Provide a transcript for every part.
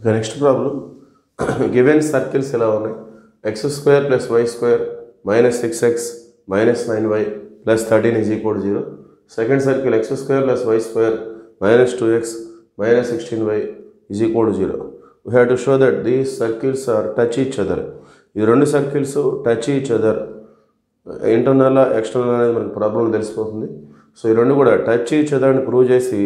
ఇక next problem given circles ఎలా ఉన్నాయి x square plus y square minus six x minus nine y plus thirteen is equal zero second circle x square plus y square minus two x minus sixteen y is equal zero we have to show that these circles are touch each other ఈ రెండు circles touch each other internal external అనేది మనకు problem తెలిసిపోతుంది so ఈ రెండు కూడా touch each other అని prove చేసి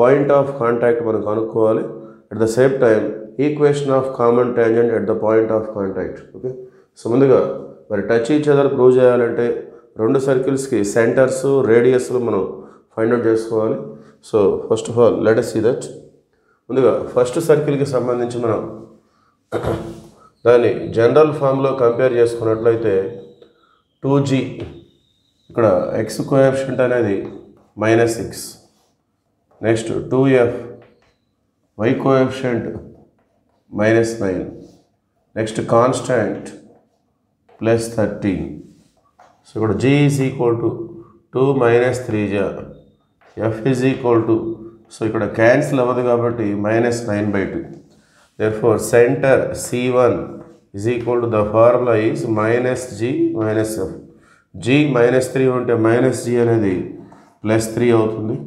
పాయింట్ ఆఫ్ కాంటాక్ట్ మనం కనుక్కోవాలి at the same time equation of common tangent at the point of contact okay so ముందుగా మరి టచ్ ఈచ్ అదర్ ప్రూవ్ చేయాలంటే రెండు సర్కిల్స్కి సెంటర్స్ రేడియస్లు మనం ఫైండ్ అవుట్ చేసుకోవాలి so first of all let see that ముందుగా ఫస్ట్ సర్కిల్కి సంబంధించి మనం దాన్ని జనరల్ ఫామ్లో కంపేర్ చేసుకున్నట్లయితే టూ జీ ఇక్కడ ఎక్స్ కోఎఫిషియంట్ అనేది minus six next two f y coefficient minus nine next constant plus thirteen so ఇక్కడ g is equal to two minus three జా f is equal to so ఇక్కడ cancel అవ్వదు కాబట్టి minus nine by two therefore centre C one is equal to the formula is minus g minus f g minus three ఉంటే minus g అనేది plus three అవుతుంది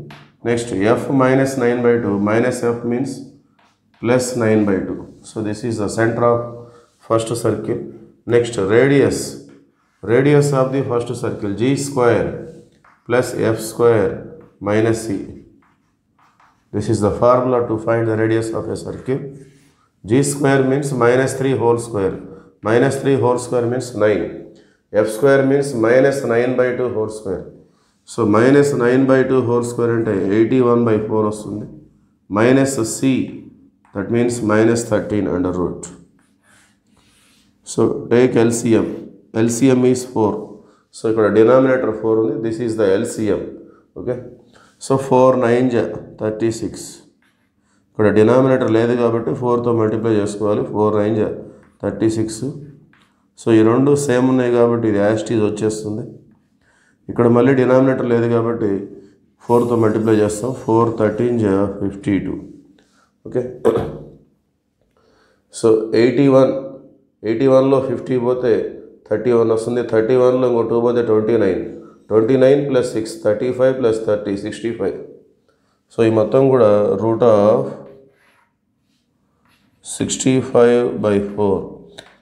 next f minus nine by two minus f means plus 9 by 2. So this is the center of first circle. Next, radius. Radius of the first circle, G square plus F square minus C. This is the formula to find the radius of a circle. G square means minus 3 whole square. Minus 3 whole square means 9. F square means minus 9 by 2 whole square. So minus 9 by 2 whole square and 81 by 4 minus C that means minus thirteen under root so take LCM LCM is four so ఇక్కడ denominator four ఉంది 4 only. The LCM okay so four nine 4 9 36. ఇక్కడ denominator లేదు కాబట్టి ఫోర్తో multiply చేసుకోవాలి four nine thirty six so ఈ రెండు same ఉన్నాయి కాబట్టి ఇది యాస్టీజ్ వచ్చేస్తుంది ఇక్కడ మళ్ళీ డినామినేటర్ లేదు కాబట్టి ఫోర్తో మల్టిప్లై చేస్తాం ఫోర్ థర్టీన్ జా fifty two okay so eighty one eighty వన్లో ఫిఫ్టీ పోతే థర్టీ వన్ వస్తుంది థర్టీ వన్లో ఇంకో టూ పోతే twenty nine twenty nine plus six thirty five plus thirty sixty five so ఈ మొత్తం కూడా root of sixty five by four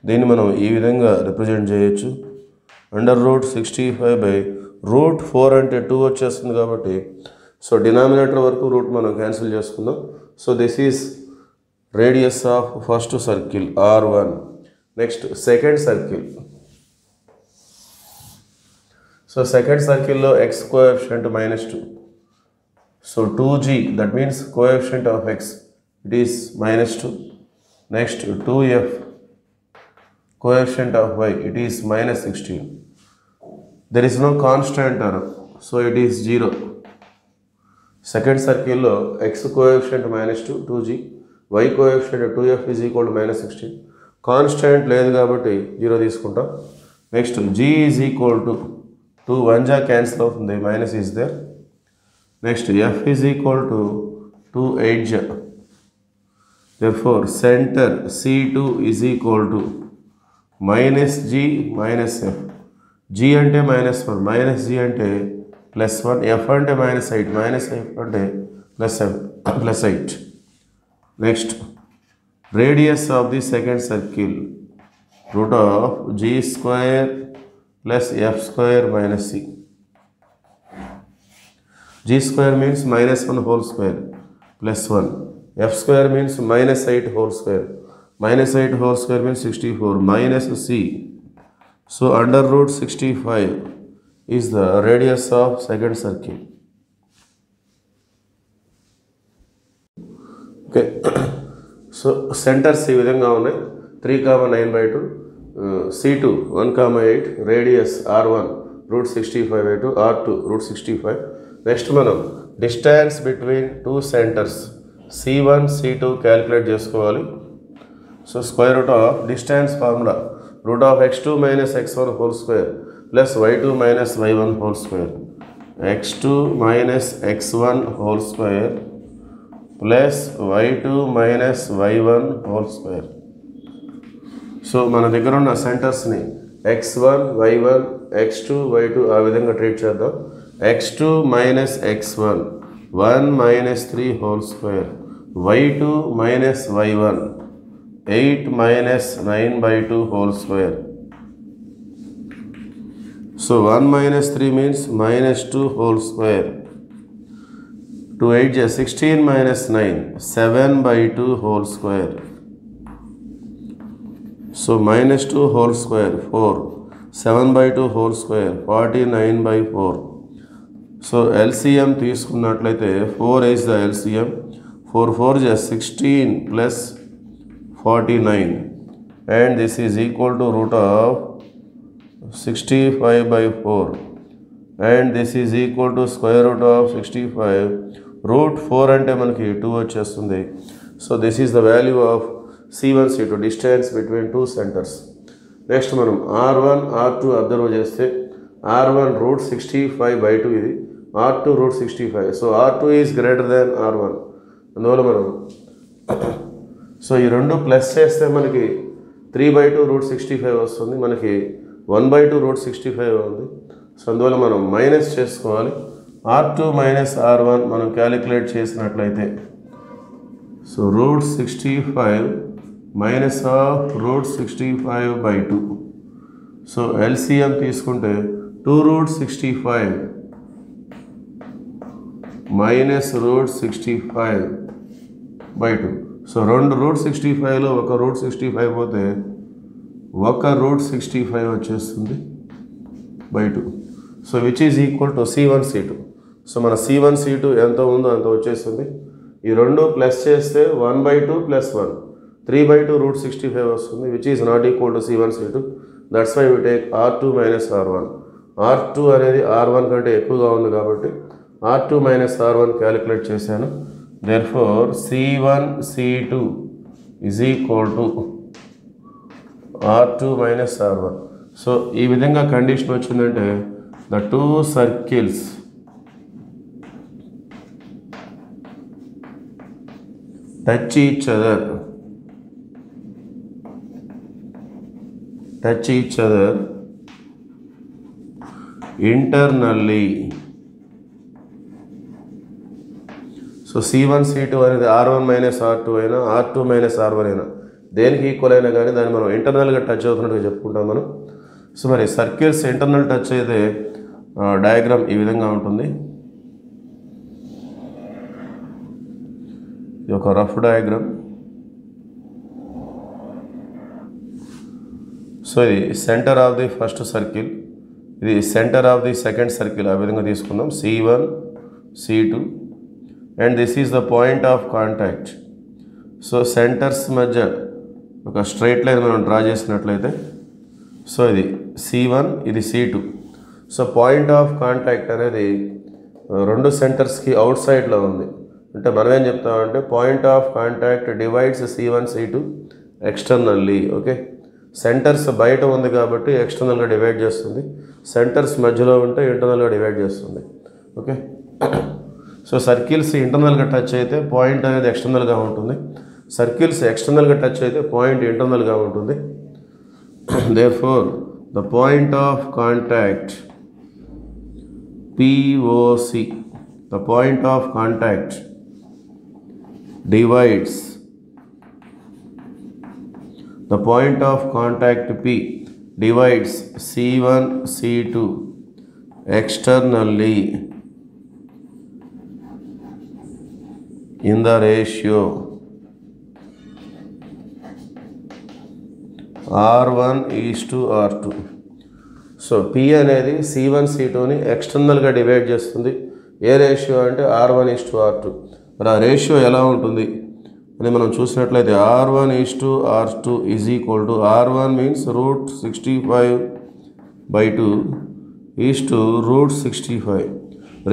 దీన్ని మనం ఈ విధంగా రిప్రజెంట్ చేయొచ్చు under root sixty five by root four అంటే టూ వచ్చేస్తుంది కాబట్టి సో డినామినేటర్ వరకు రూట్ మనం క్యాన్సిల్ చేసుకుందాం So this is radius of first circle R1. Next second circle. So second circle x coefficient minus 2. So 2g that means coefficient of x it is minus 2. Next 2f coefficient of y it is minus 16. There is no constant error so it is 0. Second సర్కిల్లో x coefficient minus two two g y coefficient two f is equal to minus sixteen constant లేదు కాబట్టి zero తీసుకుంటాం next g is equal to two one జా cancel అవుతుంది minus is there next f is equal to two eight జా four centre C two is equal to minus g minus f g అంటే minus four minus g అంటే plus 1 f and 8 minus f and a plus 7 plus 8 next radius of the second circle root of g square plus f square minus c g square means minus 1 whole square plus 1 f square means minus 8 whole square minus 8 whole square means 64 minus c so under root 65 is the radius of second circle. Okay so centres ఈ విధంగా ఉన్నాయి three comma nine by two c two one comma eight radius r one root sixty five by two r two root sixty five next మనం distance between two centres c one c two calculate చేసుకోవాలి so square root of distance formula root of x two minus x one whole square plus y two minus y one whole square x two minus x one whole square plus y two minus y one whole square so మన దగ్గర ఉన్న సెంటర్స్ని x one y one x two y two ఆ విధంగా treat చేద్దాం x two minus x one one minus three whole square y two minus y one eight minus nine by two whole square So 1 minus 3 means minus 2 whole square. 2 8 is 16 minus 9, 7 by 2 whole square. So minus 2 whole square, 4. 7 by 2 whole square, 49 by 4. So LCM తీసుకున్నట్లయితే four is the LCM four four just sixteen plus forty nine and this is equal to root of 65 by 4 and this is equal to square root of sixty five root four అంటే మనకి two వచ్చేస్తుంది so this is the value of C one C two distance between two centres next మనం r one r two observe చేస్తే r one root sixty five by two ఇది r two root sixty five so r two is greater than r one అందువల్ల మనం so ఈ రెండు plus చేస్తే మనకి three by two root sixty five వస్తుంది మనకి one by two root sixty five ఉంది సో అందువల్ల మనం మైనస్ చేసుకోవాలి r two minus r one మనం క్యాలిక్యులేట్ చేసినట్లయితే so root sixty five minus of root sixty five by two so LCM తీసుకుంటే two root sixty five minus root sixty five by two so రెండు root sixty ఫైవ్లో ఒక root sixty five పోతే ఒక root sixty five వచ్చేస్తుంది by two so which is equal to C one C two so మన C one seat two ఎంత ఉందో అంత వచ్చేస్తుంది ఈ రెండు ప్లస్ చేస్తే one by two plus one three by two root sixty five వస్తుంది which is not equal to C one C two that's why we take r two minus r one r two అనేది are one కంటే ఎక్కువగా ఉంది కాబట్టి r two minus r one calculate చేశాను therefore C one C two is equal to r two minus r one so ఈ విధంగా condition వచ్చిందంటే the two circles touch each other touch each other internally so C one C two అనేది r one minus r two అయినా r two minus r one అయినా దేనికి equal అయినా కానీ దాన్ని మనం ఇంటర్నల్గా టచ్ అవుతున్నట్టుగా చెప్పుకుంటాం మనం సో మరి సర్కిల్స్ ఇంటర్నల్ టచ్ అయితే డయాగ్రామ్ ఈ విధంగా ఉంటుంది ఇది ఒక రఫ్ డయాగ్రామ్ సో ఇది centre of the first circle ఇది centre of the second circle ఆ విధంగా తీసుకుందాం C one C two and this is the point of contact so centres మధ్య ఒక స్ట్రైట్ లైన్ మనం డ్రా చేసినట్లయితే సో ఇది సి వన్ ఇది C so point of contact అనేది రెండు సెంటర్స్కి అవుట్ సైడ్లో ఉంది అంటే మనం ఏం చెప్తామంటే point of contact divides C one C two externally okay centres బయట ఉంది కాబట్టి ఎక్స్టర్నల్గా డివైడ్ చేస్తుంది సెంటర్స్ మధ్యలో ఉంటే ఇంటర్నల్గా డివైడ్ చేస్తుంది ఓకే సో సర్కిల్స్ ఇంటర్నల్గా టచ్ అయితే పాయింట్ అనేది ఎక్స్టర్నల్గా ఉంటుంది సర్కిల్స్ ఎక్స్టర్నల్గా టచ్ అయితే పాయింట్ ఇంటర్నల్గా ఉంటుంది they for the point of contact POC the point of contact divides the point of contact P divides C one C two externally in the ratio R one is to R two so P అనేది C one C టూని ఎక్స్టర్నల్గా divide చేస్తుంది ఏ ratio అంటే R one is to R two మరి ఆ ratio ఎలా ఉంటుంది అని మనం చూసినట్లయితే R one is to R two is equal to r one means root sixty five by two is to root sixty five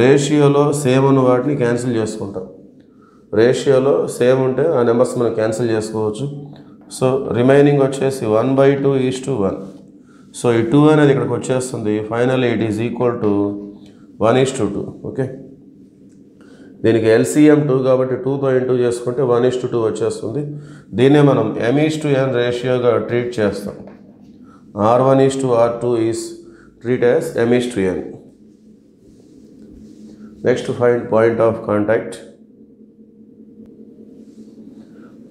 రేషియోలో సేమ్ ఉన్న వాటిని క్యాన్సిల్ చేసుకుంటాం రేషియోలో సేమ్ ఉంటే ఆ నెంబర్స్ మనం క్యాన్సిల్ చేసుకోవచ్చు సో రిమైనింగ్ వచ్చేసి one by two is to one so ఈ టూ అనేది ఇక్కడికి వచ్చేస్తుంది finally it is equal to one is to two okay దీనికి ఎల్సిఎం టూ కాబట్టి టూతో ఇంటూ చేసుకుంటే వన్ ఈజ్ టు టూ వచ్చేస్తుంది దీన్నే మనం ఎం ఈజ్ టు ఎన్ రేషియోగా ట్రీట్ చేస్తాం R one is to R two is treat as M is to N next find point of contact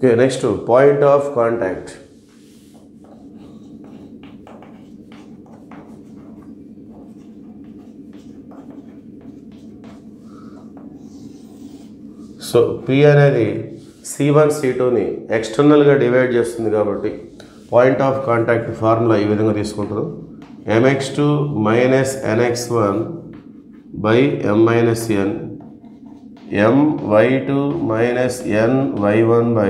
okay next point of contact so P అనేది C one C టూని ఎక్స్టర్నల్గా divide చేస్తుంది కాబట్టి point of contact formula ఈ విధంగా తీసుకుంటారు M X two minus N X one by M minus N M Y two minus N Y one by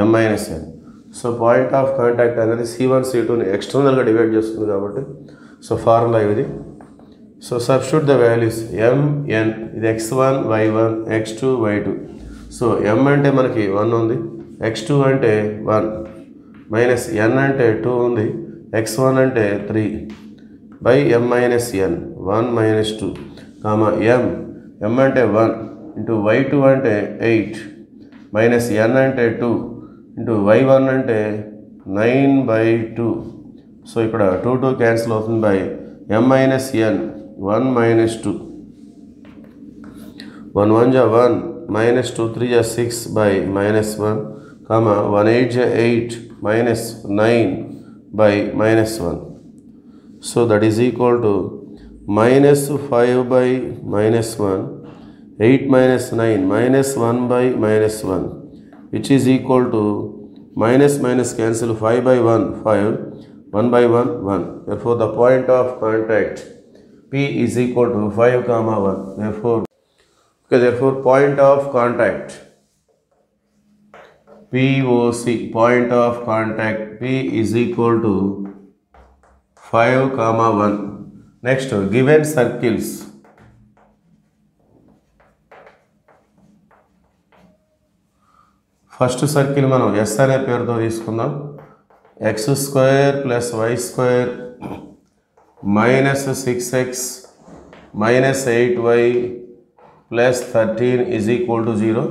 M minus N so point of contact అనేది C one C టూని ఎక్స్టర్నల్గా divide చేస్తుంది కాబట్టి so formula ఇది so substitute the values M N ఇది X one Y one X two Y two so M అంటే మనకి one ఉంది ఎక్స్ టూ అంటే వన్ మైనస్ ఎన్ అంటే టూ ఉంది ఎక్స్ వన్ అంటే three by M minus N one minus two comma M M అంటే one into why two అంటే eight minus ఎన్ అంటే టూ ఇంటూ వై వన్ అంటే నైన్ బై టూ సో ఇక్కడ two two cancel అవుతుంది by M minus N one minus two one one జా one minus two three జా six by minus one comma one eight జా eight minus nine by minus one so that is equal to minus 5 by minus 1, 8 minus 9, minus 1 by minus 1, which is equal to minus minus cancel 5 by 1, 5, 1 by 1, 1. Therefore, the point of contact P is equal to 5 comma 1. Therefore, okay, therefore point of contact POC, point of contact P is equal to 5 comma 1. Next given circles first circle మనం yes అనే పేరుతో తీసుకుందాం X square plus Y square minus six X minus eight Y plus thirteen is equal to zero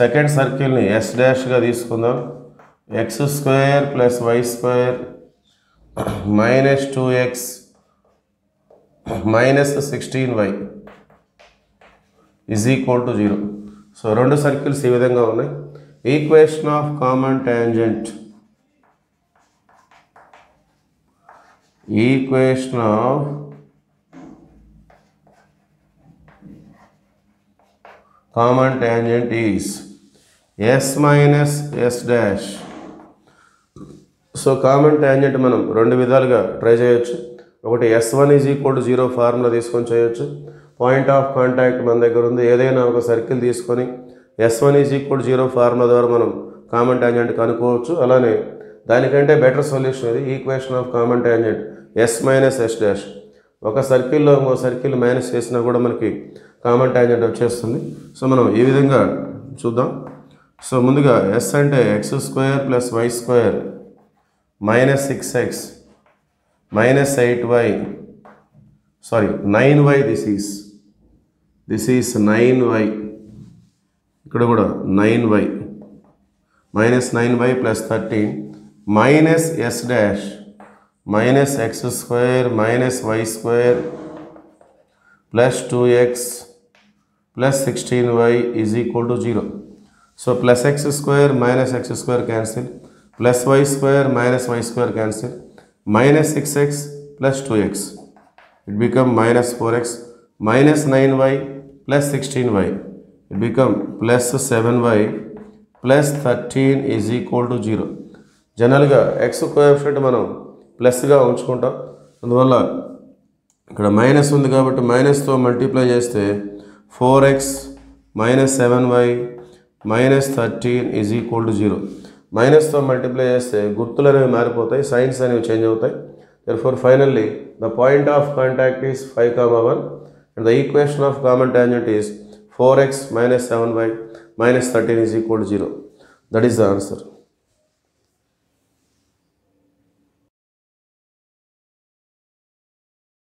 second సర్కిల్ని yes డాష్గా తీసుకుందాం X square plus Y square minus two X minus sixteen Y is equal to zero so రెండు circles ఈ విధంగా ఉన్నాయి equation of common tangent equation of common tangent is S minus S dash so common tangent మనం రెండు విధాలుగా try చేయొచ్చు ఒకటి S one is equal to zero formula తీసుకొని చేయొచ్చు పాయింట్ ఆఫ్ కాంటాక్ట్ మన దగ్గర ఉంది ఏదైనా ఒక సర్కిల్ తీసుకొని S one is equal zero formula ద్వారా మనం కామన్ టాంజెంట్ కనుక్కోవచ్చు అలానే దానికంటే బెటర్ సొల్యూషన్ అది equation of common tangent S minus S dash ఒక సర్కిల్లో ఇంకో సర్కిల్ మైనస్ చేసినా కూడా మనకి కామన్ టాంజెంట్ వచ్చేస్తుంది సో మనం ఈ విధంగా చూద్దాం సో ముందుగా ఎస్ అంటే x square plus y square minus six x minus eight y sorry nine y this is this is nine y ఇక్కడ కూడా nine y minus nine y plus thirteen minus s dash minus x square minus y square plus two x plus sixteen y is equal to zero so plus x square minus x square cancel plus y square minus six X plus two X it become minus four X minus nine why plus sixteen why it become plus seven why plus thirteen is equal to zero జనరల్గా X coefficient మనం ప్లస్గా ఉంచుకుంటాం అందువల్ల ఇక్కడ minus ఉంది కాబట్టి మైనస్తో multiply చేస్తే four X minus seven why minus thirteen is equal to zero మైనస్తో మల్టిప్లై చేస్తే గుర్తులు అనేవి మారిపోతాయి సైన్స్ అనేవి చేంజ్ అవుతాయి four finally the point of contact is five comma one and the equation of common tangent is four X minus seven by minus thirteen is equal zero that is the answer